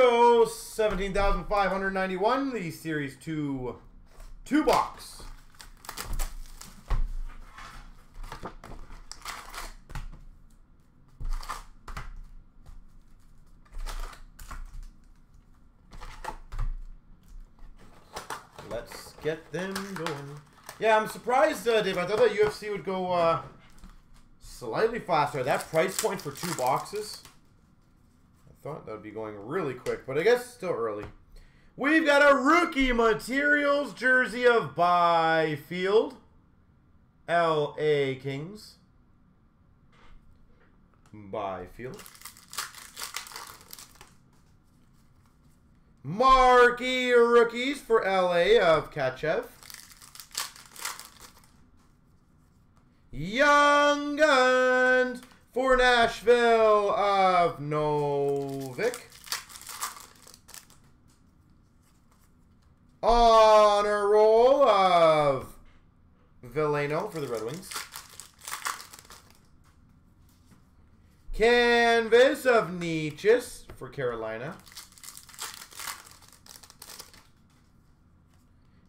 Go 17,591, the Series 2 two box. Let's get them going. Yeah, I'm surprised, uh, Dave. I thought that UFC would go uh, slightly faster. That price point for two boxes, thought that would be going really quick, but I guess it's still early. We've got a rookie materials jersey of Byfield, L.A. Kings. Byfield. Marquee rookies for LA of Kaliyev. Young Guns for Nashville of Novak. Honor roll of Veleno for the Red Wings. Canvas of Necas for Carolina.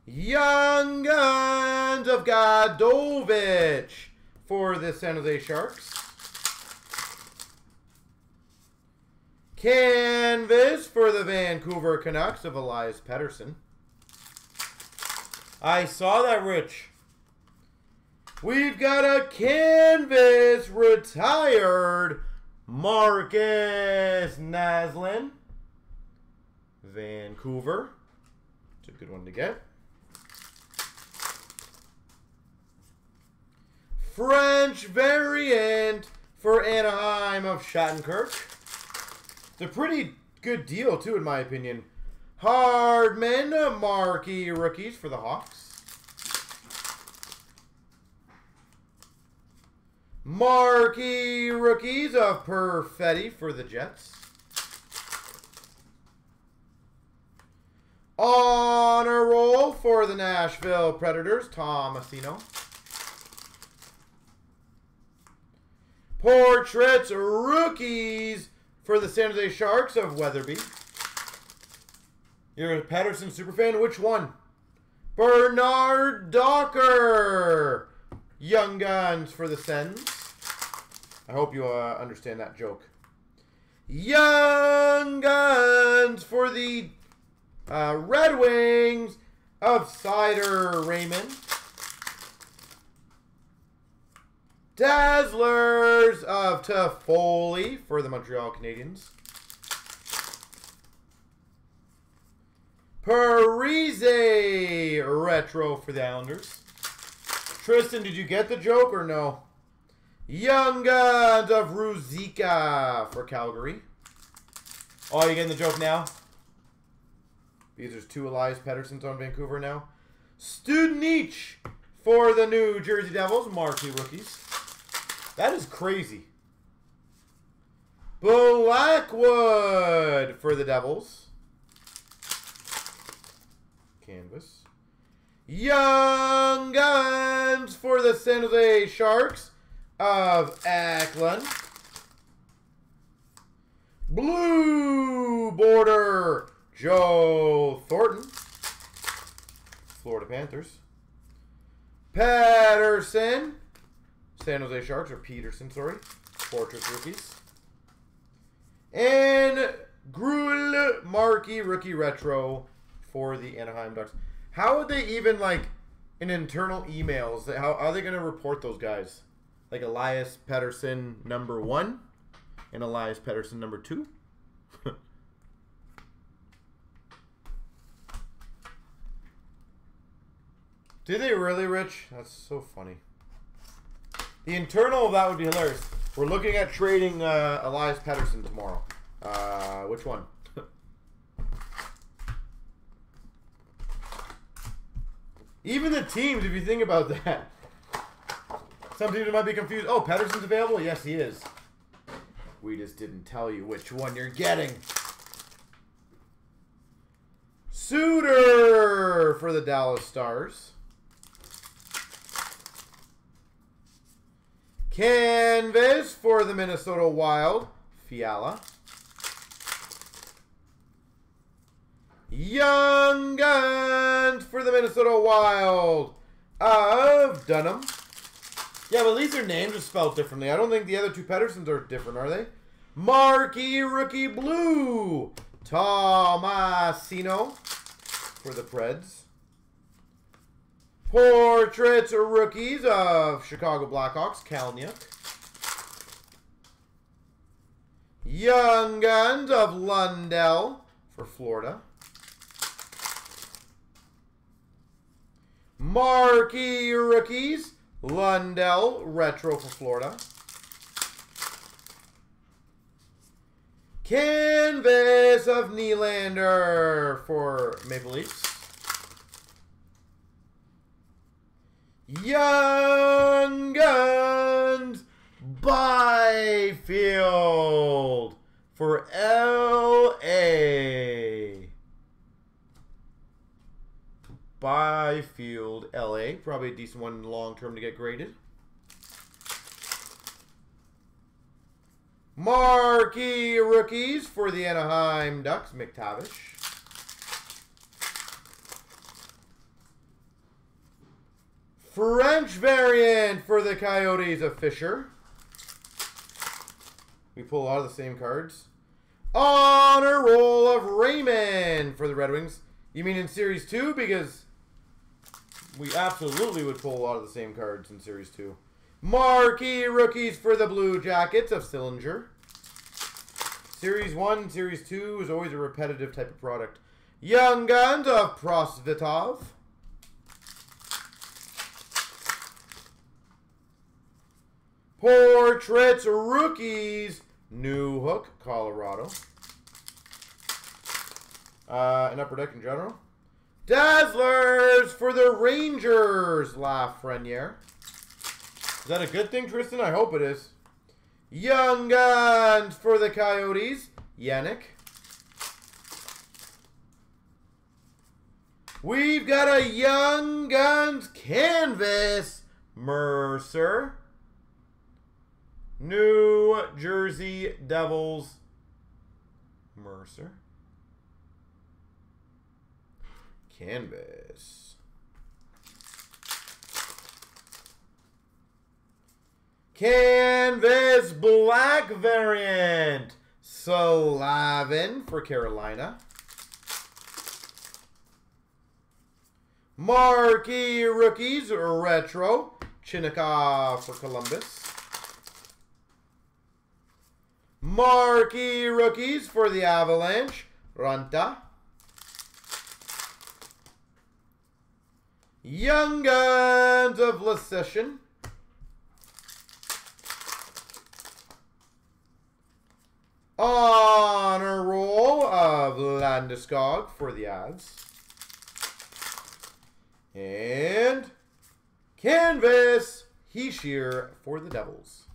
Young Guns of Gadjovich for the San Jose Sharks. Canvas for the Vancouver Canucks of Elias Pettersson. I saw that, Rich. We've got a canvas retired Markus Naslund. Vancouver. It's a good one to get. French variant for Anaheim of Shattenkirk. It's a pretty good deal, too, in my opinion. Hardman, marquee rookies for the Hawks. Marquee rookies of Perfetti for the Jets. Honor roll for the Nashville Predators, Tomasino. Portraits rookies for the San Jose Sharks of Weatherby. You're a Patterson superfan? Which one? Bernard Docker. Young Guns for the Sens. I hope you uh, understand that joke. Young Guns for the uh, Red Wings of Seider Raymond. Dazzlers of Toffoli for the Montreal Canadiens. Parise Retro for the Islanders. Tristan, did you get the joke or no? Young Guns of Ruzicka for Calgary. Oh, you getting the joke now? Because there's two Elias Petterssons on Vancouver now. Studenic for the New Jersey Devils, marquee rookies. That is crazy. Blackwood for the Devils. Canvas. Young Guns for the San Jose Sharks of Eklund. Blue border, Joe Thornton. Florida Panthers. Patterson. San Jose Sharks, or Peterson, sorry. Fortress rookies. And Groulx marquee rookie retro for the Anaheim Ducks. How would they even like in internal emails? How are they going to report those guys? Like Elias Pettersson number one and Elias Pettersson number two. Did they really, Rich? That's so funny. The internal of that would be hilarious. We're looking at trading uh, Elias Patterson tomorrow. Uh, which one? Even the teams, if you think about that. Some people might be confused. Oh, Patterson's available? Yes, he is. We just didn't tell you which one you're getting. Suter for the Dallas Stars. Canvas for the Minnesota Wild, Fiala. Young Guns for the Minnesota Wild of Dunham. Yeah, but these are names are spelled differently. I don't think the other two Petterssons are different, are they? Marquee Rookie Blue. Tomasino for the Preds. Portraits rookies of Chicago Blackhawks, Kalynuk. Young Guns of Lundell for Florida. Marquee Rookies, Lundell, Retro for Florida. Canvas of Nylander for Maple Leafs. Young Guns Byfield for L.A. Byfield, L.A. Probably a decent one long term to get graded. Marquee rookies for the Anaheim Ducks, McTavish. French variant for the Coyotes of Fischer. We pull a lot of the same cards. Honor roll of Raymond for the Red Wings. You mean in Series 2? Because we absolutely would pull a lot of the same cards in Series 2. Marquee rookies for the Blue Jackets of Sillinger. Series 1, Series 2 is always a repetitive type of product. Young Guns of Prosvetov. Portraits Rookies, Newhook, Colorado. Uh, and Upper Deck in general. Dazzlers for the Rangers, Lafreniere. Is that a good thing, Tristan? I hope it is. Young Guns for the Coyotes, Jenik. We've got a Young Guns canvas, Mercer. New Jersey Devils, Mercer. Canvas. Canvas Black variant. Slavin for Carolina. Marquee Rookies Retro. Chinakhov for Columbus. Marquee rookies for the Avalanche. Ranta. Young Guns of Leschyshyn. Honor roll of Landeskog for the Avs. And Canvas Hischier for the Devils.